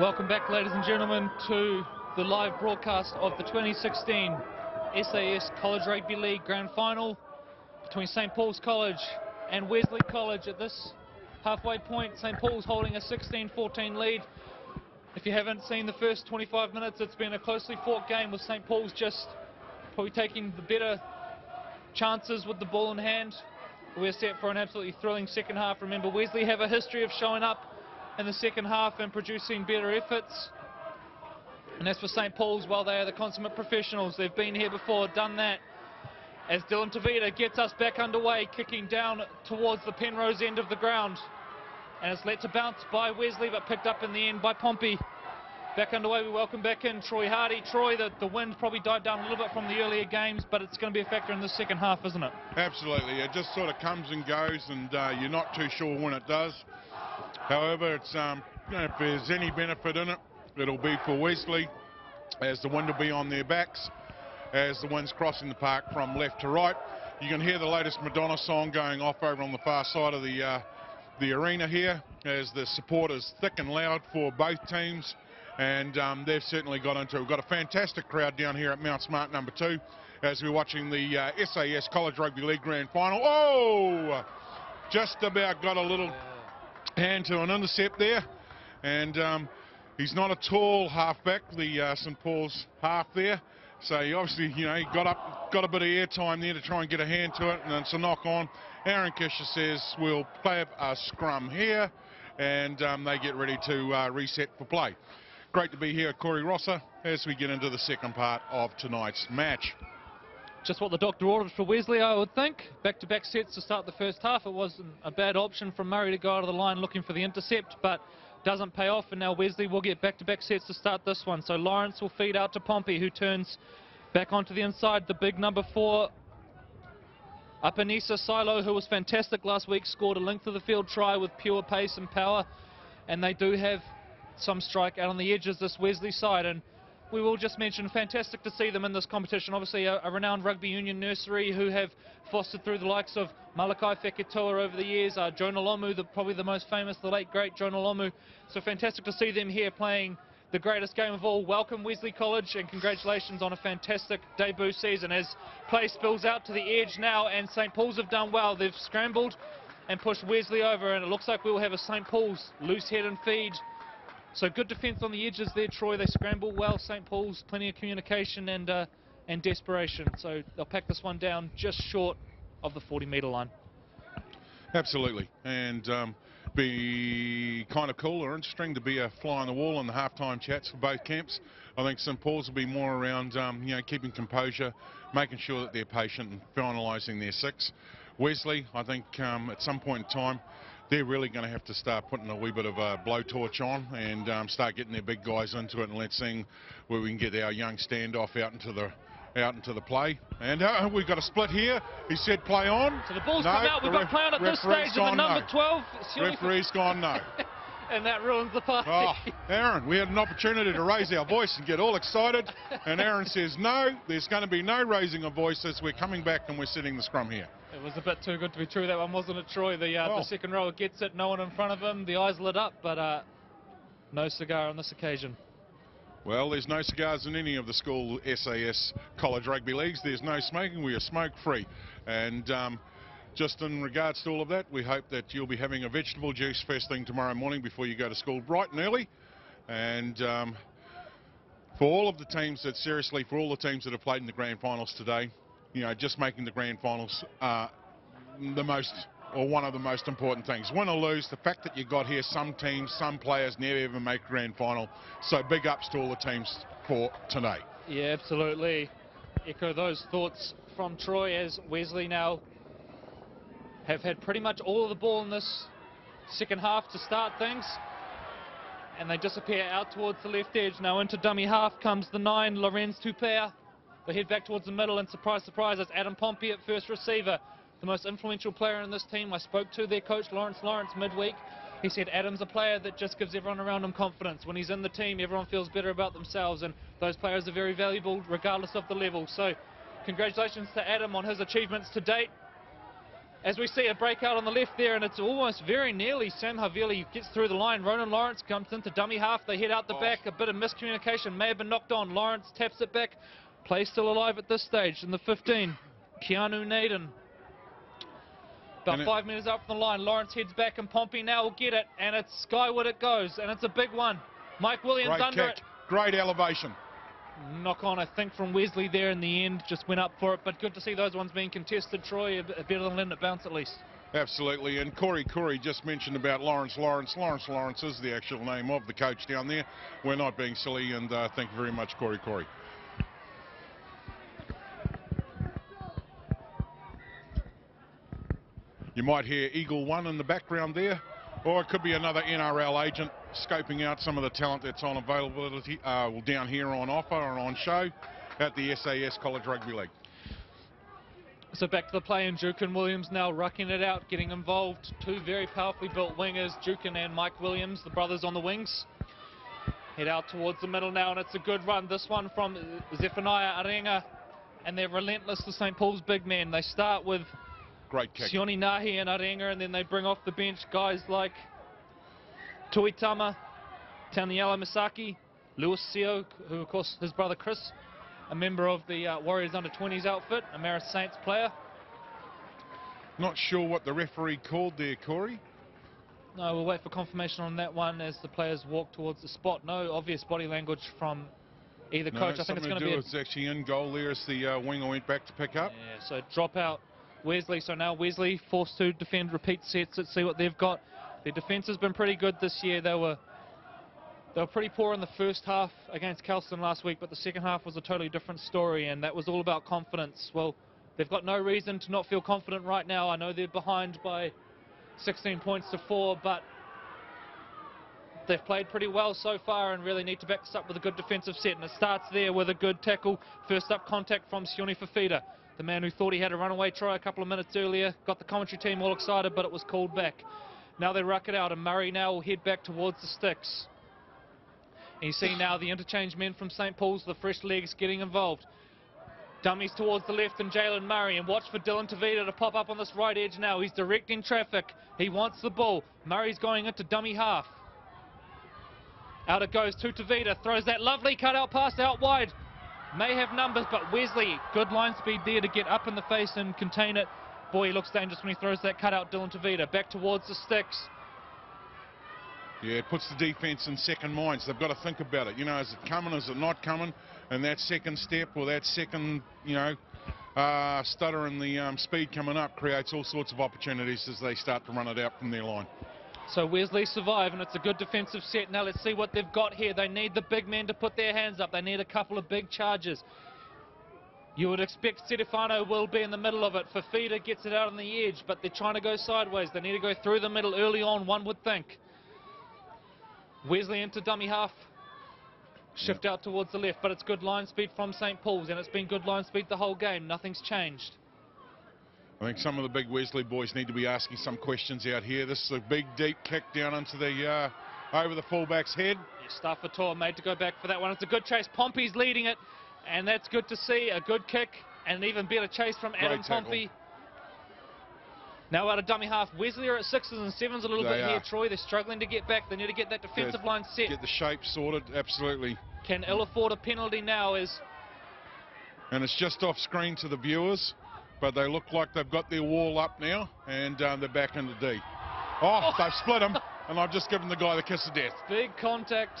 Welcome back, ladies and gentlemen, to the live broadcast of the 2016 SAS College Rugby League Grand Final between St Paul's College and Wesley College at this halfway point. St Paul's holding a 16-14 lead. If you haven't seen the first 25 minutes, it's been a closely fought game with St Paul's just probably taking the better chances with the ball in hand. We're set for an absolutely thrilling second half. Remember, Wesley have a history of showing up in the second half and producing better efforts. And as for St. Paul's, well, they are the consummate professionals. They've been here before, done that. As Dylan Tavita gets us back underway, kicking down towards the Penrose end of the ground. And it's let to bounce by Wesley, but picked up in the end by Pompey. Back underway, we welcome back in Troy Hardy. Troy, the, the wind probably died down a little bit from the earlier games, but it's going to be a factor in the second half, isn't it? Absolutely. It just sort of comes and goes, and uh, you're not too sure when it does. However, it's um, if there's any benefit in it, it'll be for Wesley, as the wind will be on their backs, as the wind's crossing the park from left to right. You can hear the latest Madonna song going off over on the far side of the uh, the arena here, as the support is thick and loud for both teams, and um, they've certainly got into it. We've got a fantastic crowd down here at Mount Smart number two, as we're watching the uh, SAS College Rugby League Grand Final. Oh! Just about got a little hand to an intercept there. And um, he's not a tall halfback, the uh, St Paul's half there. So he obviously, you know, he got up, got a bit of air time there to try and get a hand to it, and it's a knock on. Aaron Kisher says we'll play a scrum here, and um, they get ready to uh, reset for play. Great to be here, Corey Rosser, as we get into the second part of tonight's match. Just what the doctor ordered for Wesley, I would think. Back-to-back -back sets to start the first half. It wasn't a bad option from Murray to go out of the line looking for the intercept, but doesn't pay off. And now Wesley will get back-to-back -back sets to start this one. So Lawrence will feed out to Pompey, who turns back onto the inside. The big number four, Apanisa Silo, who was fantastic last week, scored a length of the field try with pure pace and power. And they do have some strike out on the edges, this Wesley side. And we will just mention, fantastic to see them in this competition. Obviously, a, a renowned rugby union nursery who have fostered through the likes of Malakai Fekitoa over the years, uh, Jonah Lomu, the, probably the most famous, the late great Jonah Lomu. So fantastic to see them here playing the greatest game of all. Welcome Wesley College and congratulations on a fantastic debut season as play spills out to the edge now and St. Paul's have done well. They've scrambled and pushed Wesley over and it looks like we'll have a St. Paul's loose head and feed so good defence on the edges there, Troy. They scramble well. St. Paul's plenty of communication and uh, and desperation. So they'll pack this one down just short of the 40 metre line. Absolutely, and um, be kind of cool or interesting to be a fly on the wall in the halftime chats for both camps. I think St Paul's will be more around, um, you know, keeping composure, making sure that they're patient and finalising their six. Wesley, I think um, at some point in time, they're really going to have to start putting a wee bit of a blowtorch on and um, start getting their big guys into it and let's see where we can get our young standoff out into the out into the play. And uh, we've got a split here. He said play on. So the ball's no, come out. We've got play on at this stage of the number no. 12. Referee's gone no. and that ruins the party. Oh, Aaron, we had an opportunity to raise our voice and get all excited. And Aaron says, no, there's going to be no raising of voices. We're coming back and we're setting the scrum here. It was a bit too good to be true, that one, wasn't it, Troy? The, uh, the second rower gets it, no one in front of him, the eyes lit up, but uh, no cigar on this occasion. Well, there's no cigars in any of the school SAS college rugby leagues. There's no smoking. We are smoke-free. And um, just in regards to all of that, we hope that you'll be having a vegetable juice first thing tomorrow morning before you go to school bright and early. And um, for all of the teams that, seriously, for all the teams that have played in the grand finals today, you know, just making the grand finals uh, the most or one of the most important things. Win or lose, the fact that you got here, some teams, some players never ever make grand final. So big ups to all the teams for tonight. Yeah, absolutely. Echo those thoughts from Troy as Wesley now have had pretty much all of the ball in this second half to start things. And they disappear out towards the left edge. Now into dummy half comes the nine, Lorenz Tupea. They head back towards the middle, and surprise, surprise, it's Adam Pompey at first receiver. The most influential player in this team. I spoke to their coach, Lawrence Lawrence, midweek. He said Adam's a player that just gives everyone around him confidence. When he's in the team, everyone feels better about themselves, and those players are very valuable regardless of the level. So congratulations to Adam on his achievements to date. As we see a breakout on the left there, and it's almost very nearly Sam Havili gets through the line. Ronan Lawrence comes into dummy half. They head out the Oh. back. A bit of miscommunication may have been knocked on. Lawrence taps it back. Play still alive at this stage in the 15. Keanu Naden. About five minutes up from the line. Lawrence heads back, and Pompey now will get it. And it's skyward it goes, and it's a big one. Mike Williams Great under kick. it. Great elevation. Knock on, I think, from Wesley there in the end. Just went up for it, but good to see those ones being contested, Troy. A bit better than letting it bounce at least. Absolutely. And Corey Corey just mentioned about Lawrence Lawrence. Lawrence Lawrence is the actual name of the coach down there. We're not being silly, and uh, thank you very much, Corey Corey. You might hear Eagle One in the background there, or it could be another NRL agent scoping out some of the talent that's on availability uh, down here on offer or on show at the SAS College Rugby League. So back to the play, and Jukin Williams now rucking it out, getting involved. Two very powerfully built wingers, Jukin and Mike Williams, the brothers on the wings. Head out towards the middle now, and it's a good run. This one from Zephaniah Arenga, and they're relentless, the St. Paul's big men. They start with Great kick. Sione Nahi and Arenga, and then they bring off the bench guys like Tuitama, Taniela Misaki, Lewis Seo, who of course his brother Chris, a member of the uh, Warriors under 20s outfit, a Marist Saints player. Not sure what the referee called there, Corey. No, we'll wait for confirmation on that one as the players walk towards the spot. No obvious body language from either No, coach. I think it's going to be a it's actually in goal there as the uh, winger went back to pick up. Yeah, so drop out Wesley. So now Wesley forced to defend repeat sets. Let's see what they've got. Their defence has been pretty good this year. They were they were pretty poor in the first half against Kelston last week, but the second half was a totally different story, and that was all about confidence. Well, they've got no reason to not feel confident right now. I know they're behind by 16 points to four, but they've played pretty well so far and really need to back this up with a good defensive set. And it starts there with a good tackle. First up contact from Sione Fafita, the man who thought he had a runaway try a couple of minutes earlier. Got the commentary team all excited, but it was called back. Now they ruck it out, and Murray now will head back towards the sticks. And you see now the interchange men from St. Paul's, the fresh legs getting involved. Dummies towards the left and Jalen Murray. And watch for Dylan Tavita to pop up on this right edge now. He's directing traffic. He wants the ball. Murray's going into dummy half. Out it goes to Tavita. Throws that lovely cutout pass out wide. May have numbers, but Wesley, good line speed there to get up in the face and contain it. Boy, he looks dangerous when he throws that cutout, Dylan Tavita. Back towards the sticks. Yeah, it puts the defence in second minds. They've got to think about it. You know, is it coming? Is it not coming? And that second step or that second, you know, uh, stutter in the um, speed coming up creates all sorts of opportunities as they start to run it out from their line. So Wesley survive, and it's a good defensive set. Now let's see what they've got here. They need the big men to put their hands up. They need a couple of big charges. You would expect Stefano will be in the middle of it. Fafita gets it out on the edge, but they're trying to go sideways. They need to go through the middle early on, one would think. Wesley into dummy half. Shift out towards the left, but it's good line speed from St. Paul's, and it's been good line speed the whole game. Nothing's changed. I think some of the big Wesley boys need to be asking some questions out here. This is a big, deep kick down into the uh, over the fullback's head. Staffator made to go back for that one. It's a good chase. Pompey's leading it, and that's good to see. A good kick and an even better chase from Adam Great tackle. Pompey. Now out of dummy half. Wesley are at sixes and sevens a little They bit here. Troy. They're struggling to get back. They need to get that defensive Good. line set. Get the shape sorted, absolutely. Can ill afford a penalty now as And it's just off screen to the viewers, but they look like they've got their wall up now, and uh, they're back into D. Oh, they've split them, and I've just given the guy the kiss of death. big contact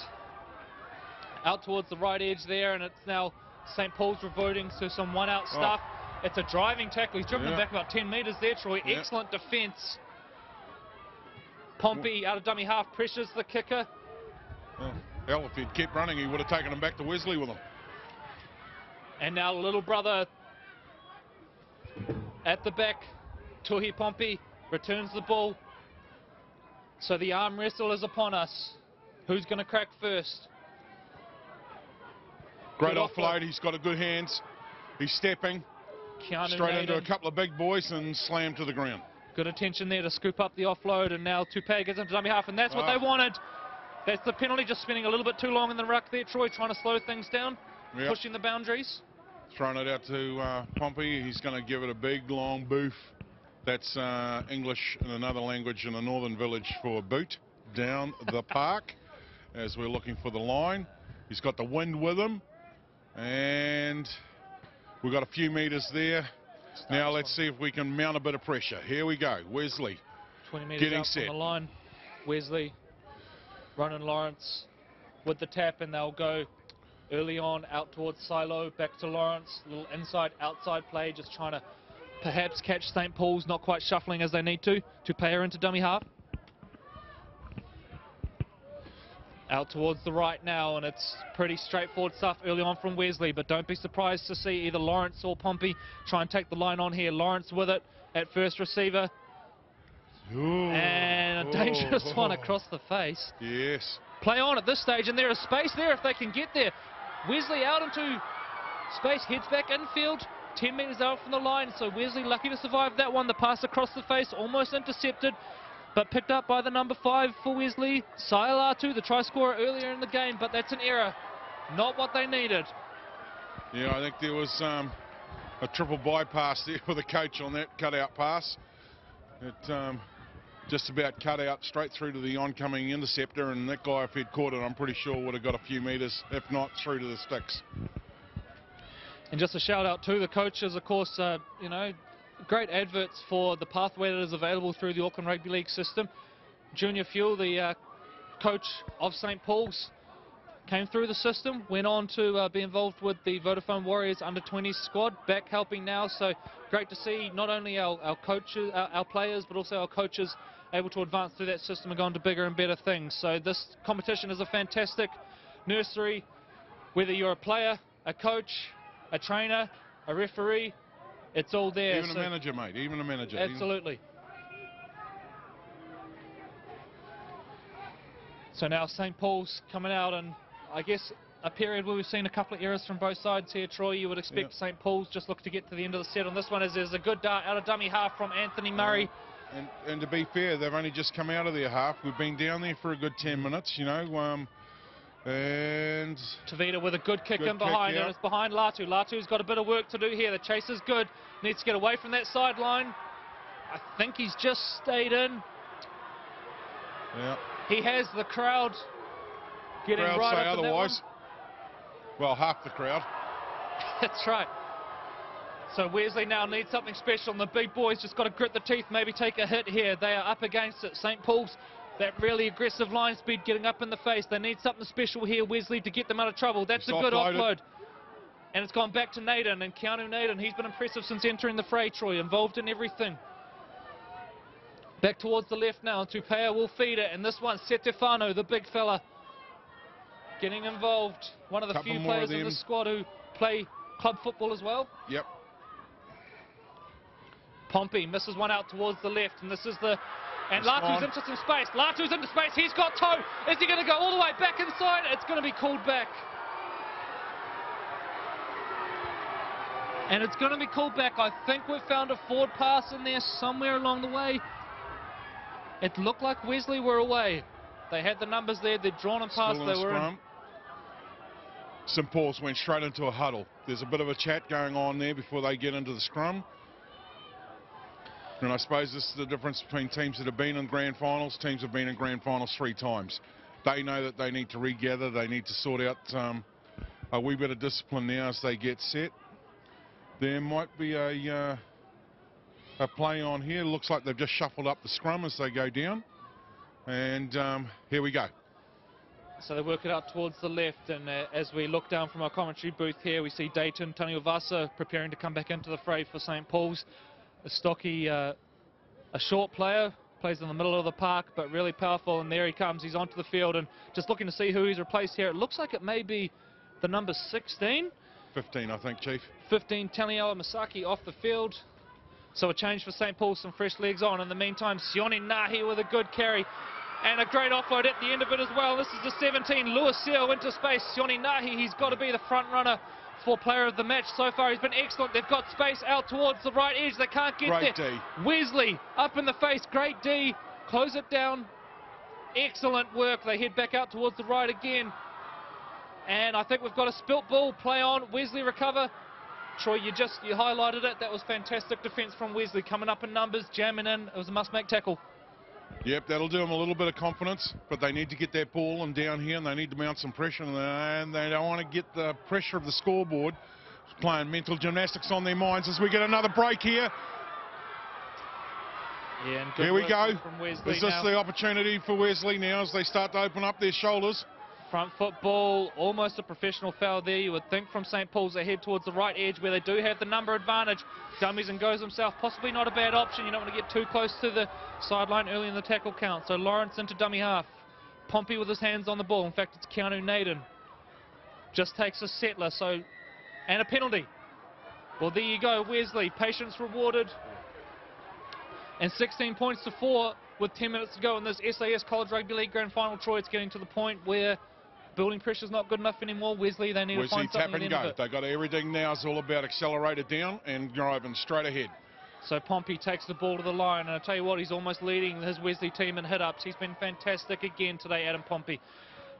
out towards the right edge there, and it's now St. Paul's reverting to some one out Oh. stuff. It's a driving tackle. He's driven him Yeah. back about 10 metres there, Troy. Yeah. Excellent defence. Pompey out of dummy half pressures the kicker. Oh, hell, if he'd kept running, he would have taken him back to Wesley with him. And now little brother at the back, Tuhi Pompey returns the ball. So the arm wrestle is upon us. Who's going to crack first? Great Good offload. offload. He's got a good hands. He's stepping Keanu straight into a couple of big boys and slammed to the ground. Good attention there to scoop up the offload, and now Tupea gets into dummy half, and that's what Ah. they wanted. That's the penalty, just spending a little bit too long in the ruck there, Troy, trying to slow things down, Yep. pushing the boundaries. Throwing it out to uh, Pompey. He's going to give it a big, long boof. That's uh, English in another language in a northern village for a boot down the park as we're looking for the line. He's got the wind with him and we've got a few metres there. Now let's see if we can mount a bit of pressure. Here we go. Wesley 20 metres Getting out set. from the line. Wesley, Ronan Lawrence with the tap, and they'll go early on out towards Silo, back to Lawrence. Little inside outside play, just trying to perhaps catch St. Paul's, not quite shuffling as they need to, to pay her into dummy half. Out towards the right now, and it's pretty straightforward stuff early on from Wesley, but don't be surprised to see either Lawrence or Pompey try and take the line on here. Lawrence with it at first receiver, Ooh. and a Oh, dangerous one across the face. Yes. Play on at this stage, and there is space there if they can get there. Wesley out into space, heads back infield, 10 metres out from the line. So Wesley lucky to survive that one. The pass across the face, almost intercepted, but picked up by the number five for Wesley. Sailatu, the try scorer earlier in the game, but that's an error. Not what they needed. Yeah, I think there was um, a triple bypass there for the coach on that cutout pass. It um, just about cut out straight through to the oncoming interceptor, and that guy, if he'd caught it, I'm pretty sure would have got a few metres, if not through to the sticks. And just a shout out to the coaches, of course, uh, you know, great adverts for the pathway that is available through the Auckland Rugby League system. Junior Fuel, the uh, coach of St. Paul's, came through the system, went on to uh, be involved with the Vodafone Warriors under 20s squad, back helping now. So great to see not only our, our coaches, our, our players, but also our coaches able to advance through that system and go on to bigger and better things. So this competition is a fantastic nursery, whether you're a player, a coach, a trainer, a referee, it's all there. Even a manager, mate, even a manager. Even- Absolutely. So now St. Paul's coming out and I guess a period where we've seen a couple of errors from both sides here, Troy. You would expect Yep. St. Paul's just look to get to the end of the set on this one as there's a good dart out of dummy half from Anthony Murray. And, and to be fair, they've only just come out of their half. We've been down there for a good 10 minutes, you know. Um, and Tavita with a good kick Good in kick, behind, yeah. and it's behind Latu. Latu's got a bit of work to do here. The chase is good. Needs to get away from that sideline. I think he's just stayed in. yeah, He has the crowd getting crowd right say up in that one. otherwise. Well, half the crowd. That's right. So Wesley now needs something special, and the big boys just got to grit the teeth, maybe take a hit here. They are up against it. St. Paul's, that really aggressive line speed getting up in the face. They need something special here, Wesley, to get them out of trouble. That's It's a good offloaded. offload. And it's gone back to Naden, and Keanu Naden, he's been impressive since entering the fray, Troy, involved in everything. Back towards the left now, Tupea will feed it, and this one, Setefano, the big fella, getting involved. One of the Couple few players in the squad who play club football as well. Yep. Pompey misses one out towards the left, and this is the. And It's Latu's on. into some space. Latu's into space. He's got toe. Is he going to go all the way back inside? It's going to be called back. And it's going to be called back. I think we've found a forward pass in there somewhere along the way. It looked like Wesley were away. They had the numbers there. They'd drawn past. Still They the were in. St Paul's went straight into a huddle. There's a bit of a chat going on there before they get into the scrum. And I suppose this is the difference between teams that have been in grand finals. Teams have been in grand finals three times. They know that they need to regather. They need to sort out um, a wee bit of discipline now as they get set. There might be a uh, a play on here. Looks like they've just shuffled up the scrum as they go down. And um, here we go. So they work it out towards the left, and uh, as we look down from our commentary booth here, we see Dayton Taniovasa preparing to come back into the fray for St. Paul's. A stocky, uh, a short player, plays in the middle of the park, but really powerful, and there he comes. He's onto the field, and just looking to see who he's replaced here. It looks like it may be the number 16. 15, I think, Chief. 15, Taniela Masaki off the field. So a change for St. Paul, some fresh legs on. In the meantime, Sione Nahi with a good carry. And a great offload at the end of it as well. This is the 17, Lewis Seal into space. Sione Nahi, he's got to be the front runner for player of the match so far. He's been excellent. They've got space out towards the right edge. They can't get Great there. D. Wesley up in the face. Great D. Close it down. Excellent work. They head back out towards the right again. And I think we've got a spilt ball. Play on. Wesley recover. Troy, you just you highlighted it. That was fantastic defence from Wesley, coming up in numbers, jamming in. It was a must-make tackle. Yep, that'll do them a little bit of confidence, but they need to get that ball and down here, and they need to mount some pressure, and they don't want to get the pressure of the scoreboard. Playing mental gymnastics on their minds as we get another break here. Yeah, Here we go. Is this now. the opportunity for Wesley now as they start to open up their shoulders? Front football, almost a professional foul there, you would think from St. Paul's. They head towards the right edge where they do have the number advantage. Dummies and goes himself, possibly not a bad option. You don't want to get too close to the sideline early in the tackle count. So Lawrence into dummy half. Pompey with his hands on the ball. In fact, it's Keanu Naden. Just takes a settler, so and a penalty. Well, there you go, Wesley. Patience rewarded. And 16 points to four with 10 minutes to go in this SAS College Rugby League Grand Final. Troy, it's getting to the point where building pressure's not good enough anymore. Wesley, they need to Wesley find tap something and the end go. of it. They got everything now. It's all about accelerated down and driving straight ahead. So Pompey takes the ball to the line, and I tell you what, he's almost leading his Wesley team in hit-ups. He's been fantastic again today, Adam Pompey.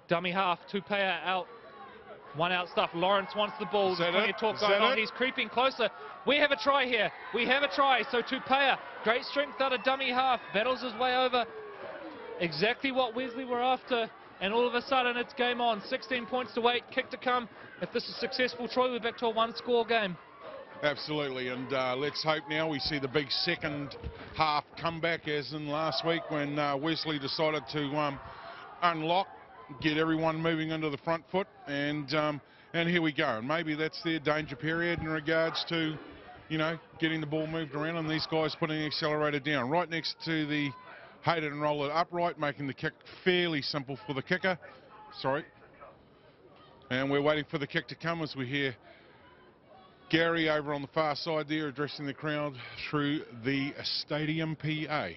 Dummy half, payer out, one out stuff. Lawrence wants the ball. Is There's that plenty it? of talk Is going on. He's creeping closer. We have a try here. We have a try. So Tupea, great strength out of dummy half, battles his way over. Exactly what Wesley were after. And all of a sudden, it's game on. 16 points to wait, kick to come. If this is successful, Troy, we're back to a one-score game. Absolutely, and uh, let's hope now we see the big second half comeback as in last week when uh, Wesley decided to um, unlock, get everyone moving into the front foot, and um, and here we go. And maybe that's their danger period in regards to, you know, getting the ball moved around and these guys putting the accelerator down right next to the Hayden and roll it upright, making the kick fairly simple for the kicker. Sorry. And we're waiting for the kick to come as we hear Gary over on the far side there addressing the crowd through the stadium PA.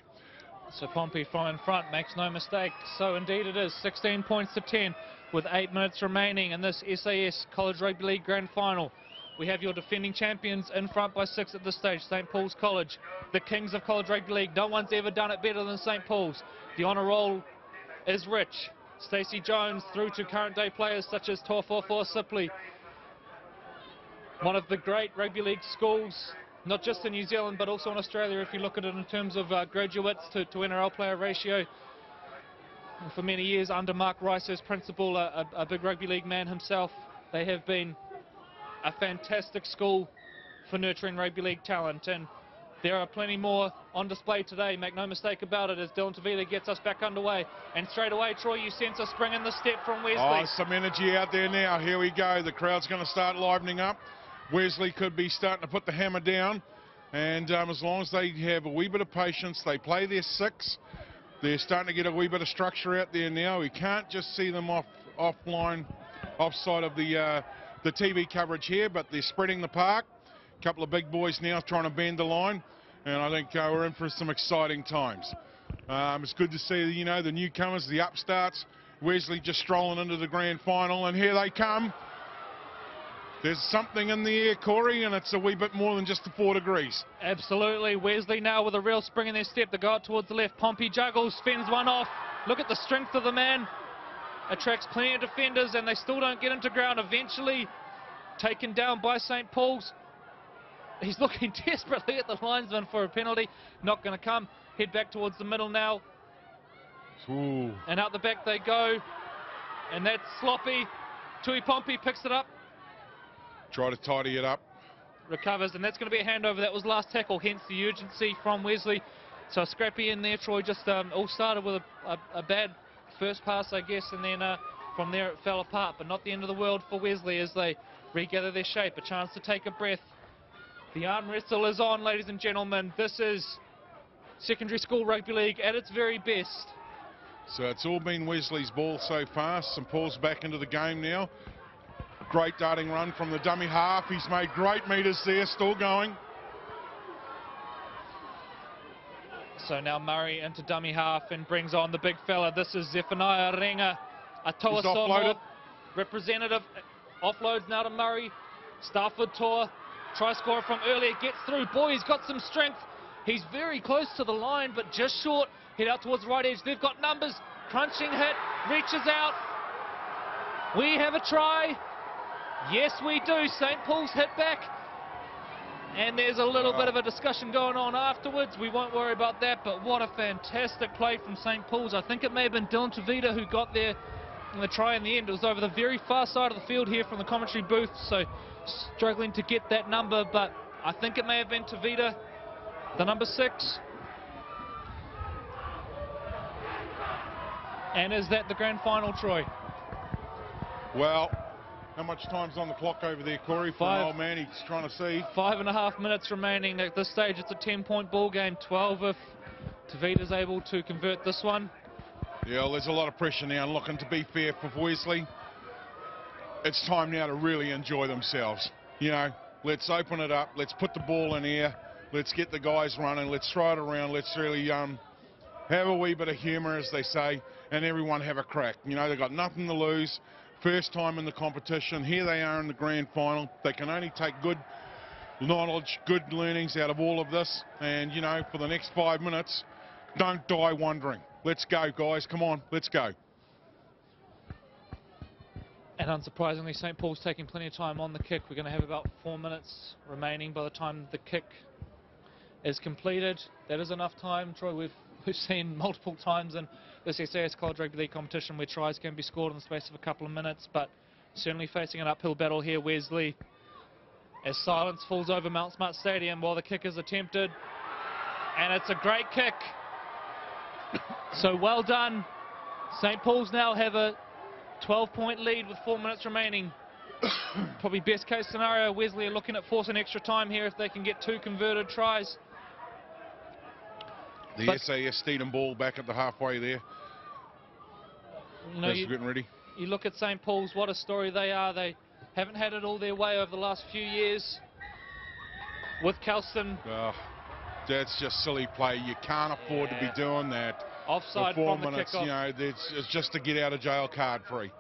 So Pompey from in front makes no mistake. So indeed it is. 16 points to 10 with eight minutes remaining in this SAS College Rugby League Grand Final. We have your defending champions in front by six at this stage, St. Paul's College, the kings of College Rugby League. No one's ever done it better than St. Paul's. The honour roll is rich. Stacey Jones through to current day players such as Toafofoa Sipley. One of the great rugby league schools, not just in New Zealand but also in Australia if you look at it in terms of uh, graduates to, to NRL player ratio. For many years under Mark Rice as principal, a, a, a big rugby league man himself, they have been a fantastic school for nurturing rugby league talent and there are plenty more on display today, make no mistake about it, as Dylan Tavita gets us back underway. And straight away, Troy, you sense a spring in the step from Wesley. Oh, some energy out there now. Here we go. The crowd's going to start livening up. Wesley could be starting to put the hammer down. And um, as long as they have a wee bit of patience, they play their six. They're starting to get a wee bit of structure out there now. We can't just see them off offline, offside of the uh, the TV coverage here, but they're spreading the park. A couple of big boys now trying to bend the line, and I think uh, we're in for some exciting times. Um, it's good to see, you know, the newcomers, the upstarts. Wesley just strolling into the grand final, and here they come. There's something in the air, Corey, and it's a wee bit more than just the four degrees. Absolutely. Wesley now with a real spring in their step. They go out towards the left. Pompey juggles, fends one off. Look at the strength of the man. Attracts plenty of defenders and they still don't get into ground. Eventually taken down by St. Paul's. He's looking desperately at the linesman for a penalty. Not going to come. Head back towards the middle now. Ooh. And out the back they go. And that's sloppy. Tui Pompey picks it up. Try to tidy it up. recovers, and that's going to be a handover. That was last tackle, hence the urgency from Wesley. So scrappy in there. Troy just um, all started with a, a, a, bad first pass, I guess, and then uh, from there it fell apart. But not the end of the world for Wesley as they regather their shape. A chance to take a breath. The arm wrestle is on, ladies and gentlemen. This is secondary school rugby league at its very best. So it's all been Wesley's ball so far. St Paul's back into the game now. Great darting run from the dummy half. He's made great meters there, still going. So now Murray into dummy half and brings on the big fella. This is Zephaniah Renga. Atoa offloaded. representative. Offloads now to Murray. Stafford Tor. Try scorer from earlier. Gets through. Boy, he's got some strength. He's very close to the line, but just short. Head out towards the right edge. They've got numbers. Crunching hit. Reaches out. We have a try. Yes, we do. St. Paul's hit back. And there's a little bit of a discussion going on afterwards. We won't worry about that, but what a fantastic play from St. Paul's. I think it may have been Dylan Tavita who got there in the try in the end. It was over the very far side of the field here from the commentary booth, so struggling to get that number, but I think it may have been Tavita, the number six. And is that the grand final, Troy? Well, how much time's on the clock over there, Corey? For Five. old man, he's trying to see. Five and a half minutes remaining at this stage. It's a 10-point ball game. 12 if Tavita's able to convert this one. Yeah, well, there's a lot of pressure now. And looking to be fair for Wesley, it's time now to really enjoy themselves. You know, let's open it up. Let's put the ball in air. Let's get the guys running. Let's throw it around. Let's really um, have a wee bit of humour, as they say, and everyone have a crack. You know, they've got nothing to lose. First time in the competition. Here they are in the grand final. They can only take good knowledge, good learnings out of all of this. And, you know, for the next five minutes, don't die wondering. Let's go, guys. Come on, let's go. And unsurprisingly, St. Paul's taking plenty of time on the kick. We're going to have about four minutes remaining by the time the kick is completed. That is enough time, Troy. We've, we've seen multiple times in this SAS College Rugby League competition where tries can be scored in the space of a couple of minutes, but certainly facing an uphill battle here, Wesley. As silence falls over Mount Smart Stadium while the kick is attempted. And it's a great kick. so well done. St. Paul's now have a 12 point lead with four minutes remaining. Probably best case scenario, Wesley are looking at forcing extra time here if they can get two converted tries. The But- SAS Steeden ball back at the halfway there. You you, getting ready. you look at St. Paul's, what a story they are. They haven't had it all their way over the last few years. With Kelston Oh, ah, that's just silly play. You can't afford to be doing that offside four from the minutes. kickoff. You know, it's, it's just to get out of jail card free.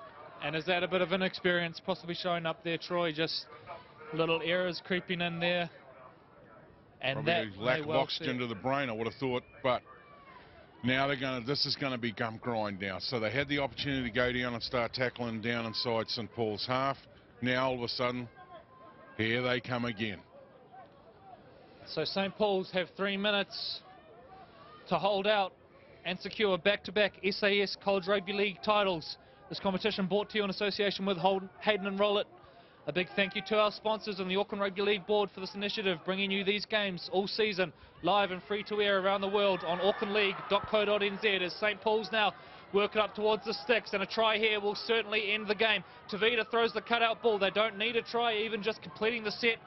And is that a bit of inexperience possibly showing up there, Troy? Just little errors creeping in there. And Probably that lack may of well oxygen see- to the brain, I would have thought. But now they're going to, this is going to become grind now. So they had the opportunity to go down and start tackling down inside St. Paul's half. Now all of a sudden, here they come again. So St. Paul's have three minutes to hold out and secure back-to-back SAS College Rugby League titles. This competition brought to you in association with Holden, Hayden and Rollett. A big thank you to our sponsors and the Auckland Rugby League Board for this initiative, bringing you these games all season, live and free to air around the world on aucklandleague.co.nz as St. Paul's now working up towards the sticks and a try here will certainly end the game. Tavita throws the cutout ball. They don't need a try, even just completing the set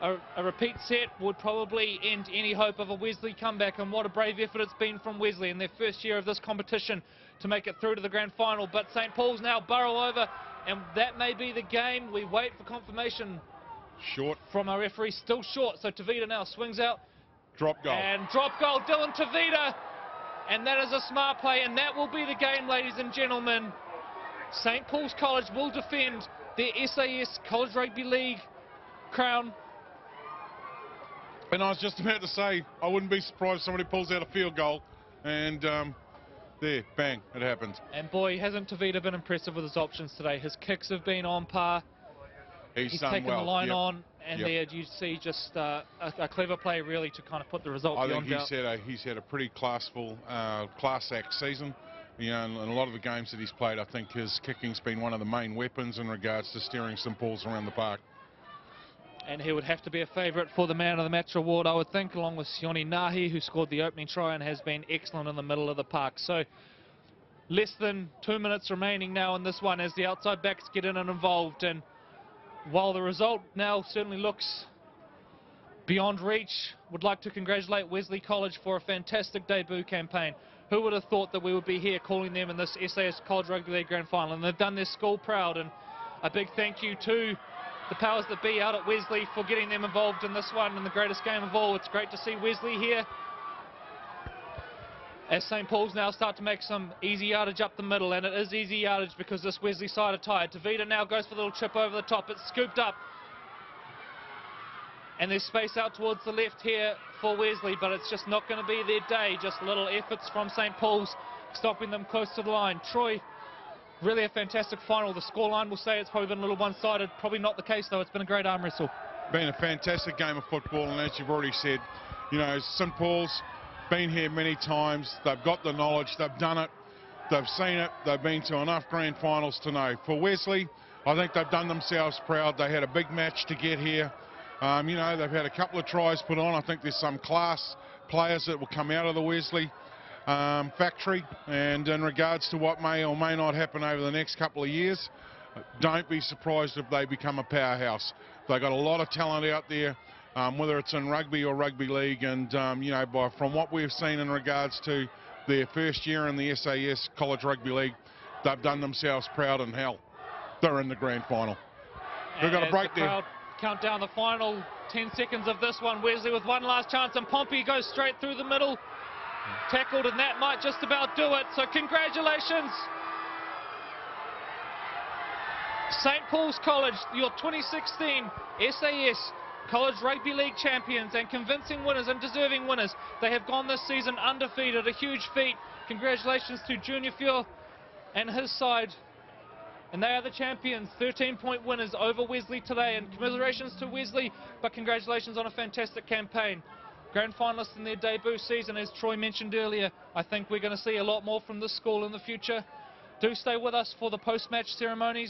a, a repeat set would probably end any hope of a Wesley comeback and what a brave effort it's been from Wesley in their first year of this competition to make it through to the grand final but St Paul's now burrow over and that may be the game we wait for confirmation. Short. From our referee still short. So Tavita now swings out. Drop goal. and drop goal Dylan Tavita. And that is a smart play and that will be the game ladies and gentlemen. St Paul's College will defend their SAS College Rugby League crown. And I was just about to say, I wouldn't be surprised if somebody pulls out a field goal. And um, there, bang, it happens. And boy, hasn't Tavita been impressive with his options today. His kicks have been on par. He's, He's taken well. the line Yep. on, and Yep. there you see just uh, a, a clever play really to kind of put the result I think he's doubt. had a he's had a pretty classful, uh, class act season. You know, and a lot of the games that he's played, I think his kicking's been one of the main weapons in regards to steering some balls around the park. And he would have to be a favourite for the Man of the Match award, I would think, along with Sione Nahi, who scored the opening try and has been excellent in the middle of the park. So less than two minutes remaining now in this one as the outside backs get in and involved. And while the result now certainly looks beyond reach, would like to congratulate Wesley College for a fantastic debut campaign. Who would have thought that we would be here calling them in this SAS College Rugby League Grand Final? And they've done their school proud. And a big thank you to the powers that be out at Wesley for getting them involved in this one in the greatest game of all. It's great to see Wesley here. As St. Paul's now start to make some easy yardage up the middle, and it is easy yardage because this Wesley side are tired. Tavita now goes for the little chip over the top. It's scooped up. And there's space out towards the left here for Wesley, but it's just not going to be their day. Just little efforts from St. Paul's stopping them close to the line. Troy, really a fantastic final. The scoreline will say it's probably been a little one-sided. Probably not the case, though. It's been a great arm wrestle. been a fantastic game of football, and as you've already said, you know, St Paul's been here many times. They've got the knowledge. They've done it. They've seen it. They've been to enough grand finals to know. For Wesley, I think they've done themselves proud. They had a big match to get here. Um, you know, they've had a couple of tries put on. I think there's some class players that will come out of the Wesley um, factory. And in regards to what may or may not happen over the next couple of years, don't be surprised if they become a powerhouse. They've got a lot of talent out there, um, whether it's in rugby or rugby league. And, um, you know, by, from what we've seen in regards to their first year in the SAS College Rugby League, they've done themselves proud in hell. They're in the grand final. We've got a break the there. Count down the final 10 seconds of this one. Wesley with one last chance, and Pompey goes straight through the middle. Tackled, and that might just about do it. So congratulations. St. Paul's College, your 2016 SAS College Rugby League champions and convincing winners and deserving winners. They have gone this season undefeated, a huge feat. Congratulations to Junior Fuel and his side. And they are the champions, 13 point winners over Wesley today. And commiserations to Wesley, but congratulations on a fantastic campaign. Grand finalists in their debut season, as Troy mentioned earlier. I think we're going to see a lot more from this school in the future. Do stay with us for the post match ceremonies.